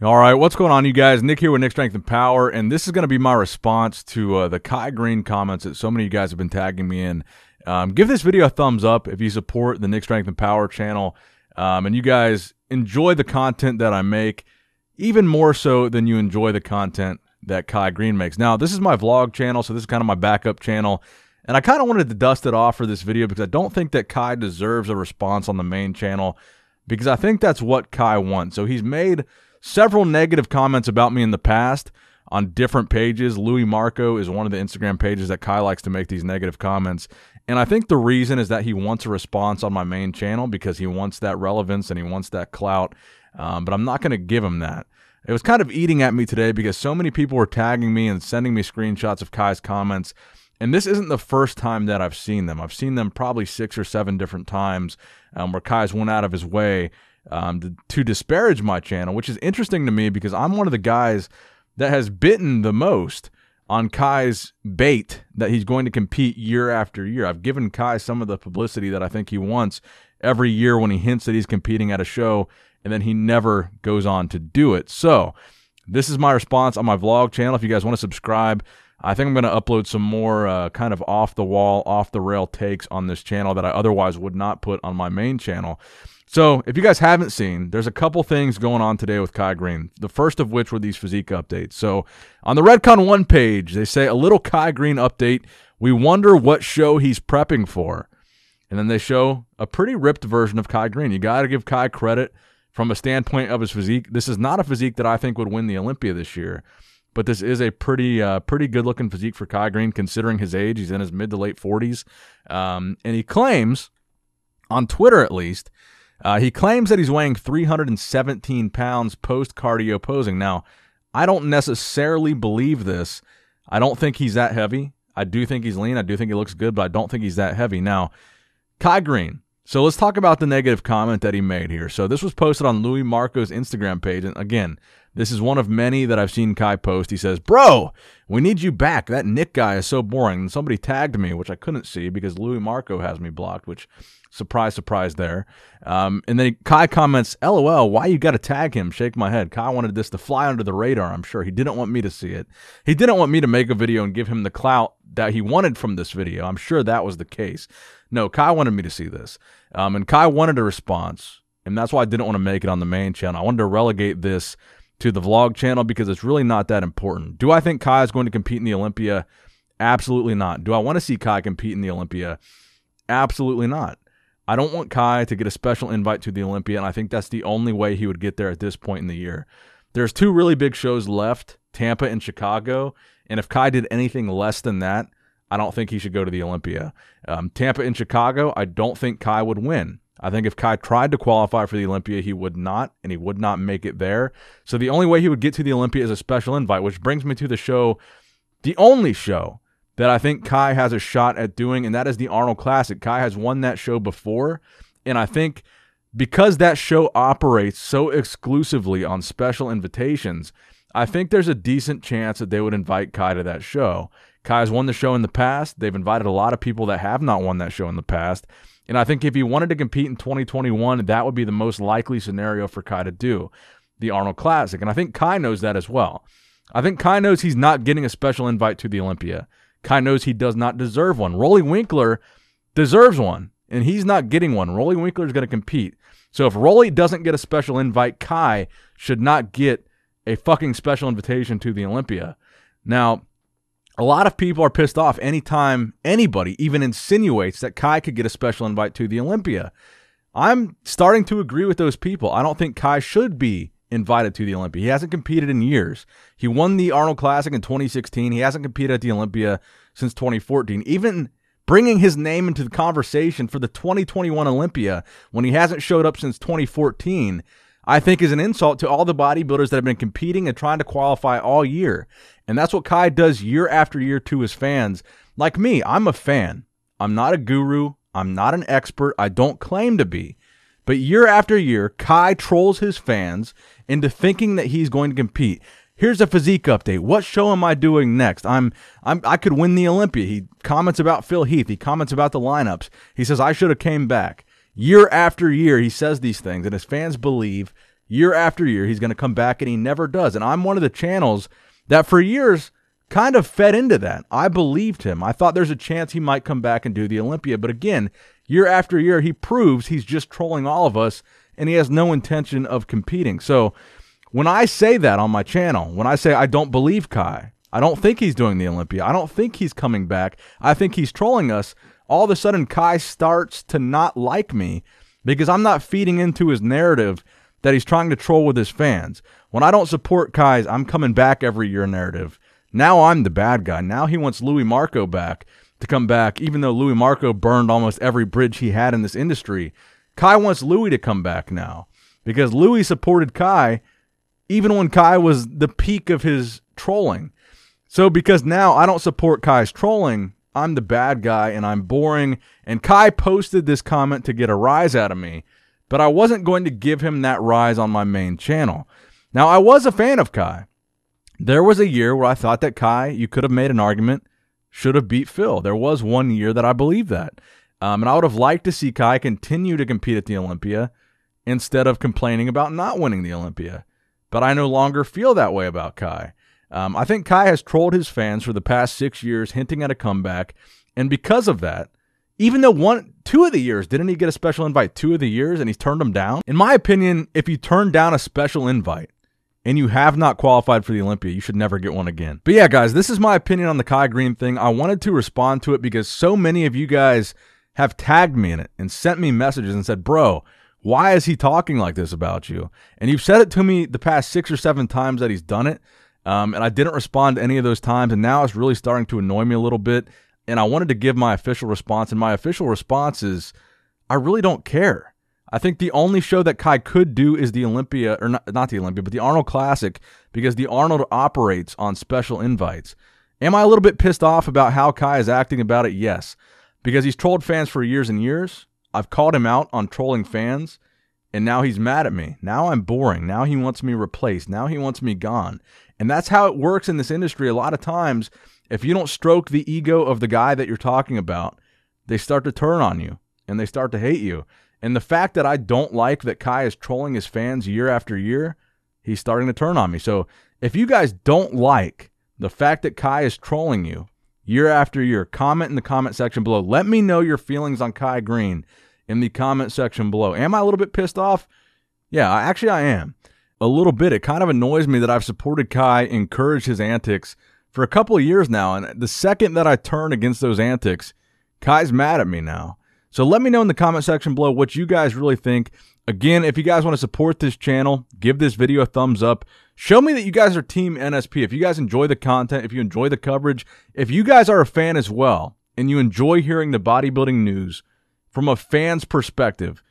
All right, what's going on, you guys? Nick here with Nick Strength and Power, and this is going to be my response to uh, the Kai Greene comments that so many of you guys have been tagging me in. Um, give this video a thumbs up if you support the Nick Strength and Power channel, um, and you guys enjoy the content that I make, even more so than you enjoy the content that Kai Greene makes. Now, this is my vlog channel, so this is kind of my backup channel. And I kind of wanted to dust it off for this video because I don't think that Kai deserves a response on the main channel because I think that's what Kai wants. So he's made several negative comments about me in the past on different pages. Louis Marco is one of the Instagram pages that Kai likes to make these negative comments. And I think the reason is that he wants a response on my main channel because he wants that relevance and he wants that clout. Um, but I'm not going to give him that. It was kind of eating at me today because so many people were tagging me and sending me screenshots of Kai's comments. And this isn't the first time that I've seen them. I've seen them probably six or seven different times um, where Kai's went out of his way um, to, to disparage my channel, which is interesting to me because I'm one of the guys that has bitten the most on Kai's bait that he's going to compete year after year. I've given Kai some of the publicity that I think he wants every year when he hints that he's competing at a show and then he never goes on to do it. So, this is my response on my vlog channel. If you guys want to subscribe, I think I'm going to upload some more uh, kind of off the wall, off the rail takes on this channel that I otherwise would not put on my main channel. So, if you guys haven't seen, there's a couple things going on today with Kai Greene. The first of which were these physique updates. So, on the Redcon1 page, they say a little Kai Greene update. We wonder what show he's prepping for. And then they show a pretty ripped version of Kai Greene. You got to give Kai credit from a standpoint of his physique. This is not a physique that I think would win the Olympia this year, but this is a pretty uh, pretty good looking physique for Kai Greene considering his age. He's in his mid to late 40s. Um, and he claims, on Twitter at least, uh, he claims that he's weighing 317 pounds post cardio posing. Now, I don't necessarily believe this. I don't think he's that heavy. I do think he's lean. I do think he looks good, but I don't think he's that heavy. Now, Kai Greene. So let's talk about the negative comment that he made here. So this was posted on Louis Marco's Instagram page. And again, this is one of many that I've seen Kai post. He says, Bro, we need you back. That Nick guy is so boring. And somebody tagged me, which I couldn't see because Louis Marco has me blocked, which surprise, surprise there. Um, and then Kai comments, LOL, why you got to tag him? Shake my head. Kai wanted this to fly under the radar, I'm sure. He didn't want me to see it. He didn't want me to make a video and give him the clout that he wanted from this video. I'm sure that was the case. No, Kai wanted me to see this. Um, and Kai wanted a response. And that's why I didn't want to make it on the main channel. I wanted to relegate this to the vlog channel because it's really not that important. Do I think Kai is going to compete in the Olympia? Absolutely not. Do I want to see Kai compete in the Olympia? Absolutely not. I don't want Kai to get a special invite to the Olympia, and I think that's the only way he would get there at this point in the year. There's two really big shows left Tampa and Chicago. And if Kai did anything less than that, I don't think he should go to the Olympia. Um, Tampa and Chicago, I don't think Kai would win. I think if Kai tried to qualify for the Olympia, he would not, and he would not make it there. So the only way he would get to the Olympia is a special invite, which brings me to the show, the only show that I think Kai has a shot at doing, and that is the Arnold Classic. Kai has won that show before, and I think because that show operates so exclusively on special invitations, I think there's a decent chance that they would invite Kai to that show. Kai's won the show in the past. They've invited a lot of people that have not won that show in the past. And I think if he wanted to compete in 2021, that would be the most likely scenario for Kai to do the Arnold Classic. And I think Kai knows that as well. I think Kai knows he's not getting a special invite to the Olympia. Kai knows he does not deserve one. Roelly Winklaar deserves one, and he's not getting one. Roelly Winklaar is going to compete. So if Roelly doesn't get a special invite, Kai should not get a fucking special invitation to the Olympia. Now, a lot of people are pissed off anytime anybody even insinuates that Kai could get a special invite to the Olympia. I'm starting to agree with those people. I don't think Kai should be invited to the Olympia. He hasn't competed in years. He won the Arnold Classic in 2016. He hasn't competed at the Olympia since 2014. Even bringing his name into the conversation for the 2021 Olympia when he hasn't showed up since 2014 I think is an insult to all the bodybuilders that have been competing and trying to qualify all year. And that's what Kai does year after year to his fans. Like me, I'm a fan. I'm not a guru. I'm not an expert. I don't claim to be. But year after year, Kai trolls his fans into thinking that he's going to compete. Here's a physique update. What show am I doing next? I'm I'm I could win the Olympia. He comments about Phil Heath. He comments about the lineups. He says I should have came back. Year after year, he says these things, and his fans believe year after year he's going to come back and he never does. And I'm one of the channels that for years kind of fed into that. I believed him. I thought there's a chance he might come back and do the Olympia. But again, year after year, he proves he's just trolling all of us and he has no intention of competing. So when I say that on my channel, when I say I don't believe Kai, I don't think he's doing the Olympia, I don't think he's coming back, I think he's trolling us, all of a sudden Kai starts to not like me because I'm not feeding into his narrative that he's trying to troll with his fans. When I don't support Kai's I'm coming back every year narrative, now I'm the bad guy. Now he wants Louis Marco back to come back, even though Louis Marco burned almost every bridge he had in this industry. Kai wants Louis to come back now because Louis supported Kai even when Kai was the peak of his trolling. So because now I don't support Kai's trolling, I'm the bad guy and I'm boring. And Kai posted this comment to get a rise out of me, but I wasn't going to give him that rise on my main channel. Now, I was a fan of Kai. There was a year where I thought that Kai, you could have made an argument, should have beat Phil. There was one year that I believed that. Um, and I would have liked to see Kai continue to compete at the Olympia instead of complaining about not winning the Olympia. But I no longer feel that way about Kai. Um, I think Kai has trolled his fans for the past six years, hinting at a comeback. And because of that, even though one, two of the years, didn't he get a special invite? Two of the years, and he's turned them down. In my opinion, if you turn down a special invite, and you have not qualified for the Olympia, you should never get one again. But yeah, guys, this is my opinion on the Kai Greene thing. I wanted to respond to it because so many of you guys have tagged me in it and sent me messages and said, bro, why is he talking like this about you? And you've said it to me the past six or seven times that he's done it. Um, and I didn't respond to any of those times. And now it's really starting to annoy me a little bit. And I wanted to give my official response. And my official response is I really don't care. I think the only show that Kai could do is the Olympia, or not, not the Olympia, but the Arnold Classic, because the Arnold operates on special invites. Am I a little bit pissed off about how Kai is acting about it? Yes. Because he's trolled fans for years and years. I've called him out on trolling fans, and now he's mad at me. Now I'm boring. Now he wants me replaced. Now he wants me gone. And that's how it works in this industry. A lot of times, if you don't stroke the ego of the guy that you're talking about, they start to turn on you and they start to hate you. And the fact that I don't like that Kai is trolling his fans year after year, he's starting to turn on me. So if you guys don't like the fact that Kai is trolling you year after year, comment in the comment section below. Let me know your feelings on Kai Greene in the comment section below. Am I a little bit pissed off? Yeah, actually I am. A little bit. It kind of annoys me that I've supported Kai, encouraged his antics for a couple of years now. And the second that I turn against those antics, Kai's mad at me now. So let me know in the comment section below what you guys really think. Again, if you guys want to support this channel, give this video a thumbs up. Show me that you guys are Team NSP. If you guys enjoy the content, if you enjoy the coverage, if you guys are a fan as well, and you enjoy hearing the bodybuilding news from a fan's perspective,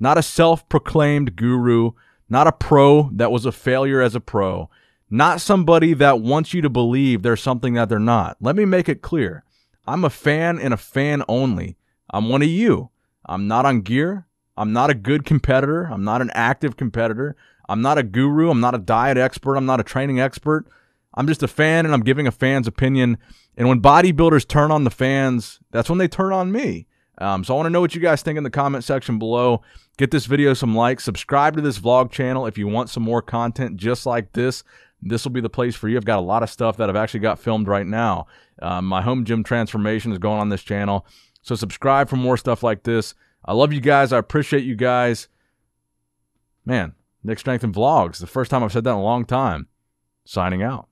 not a self proclaimed guru, not a pro that was a failure as a pro, not somebody that wants you to believe there's something that they're not. Let me make it clear. I'm a fan and a fan only. I'm one of you. I'm not on gear. I'm not a good competitor. I'm not an active competitor. I'm not a guru. I'm not a diet expert. I'm not a training expert. I'm just a fan and I'm giving a fan's opinion. And when bodybuilders turn on the fans, that's when they turn on me. Um, so I want to know what you guys think in the comment section below. Get this video some likes. Subscribe to this vlog channel if you want some more content just like this. This will be the place for you. I've got a lot of stuff that I've actually got filmed right now. Um, my home gym transformation is going on this channel. So subscribe for more stuff like this. I love you guys. I appreciate you guys. Man, Nick Strength and Vlogs. The first time I've said that in a long time. Signing out.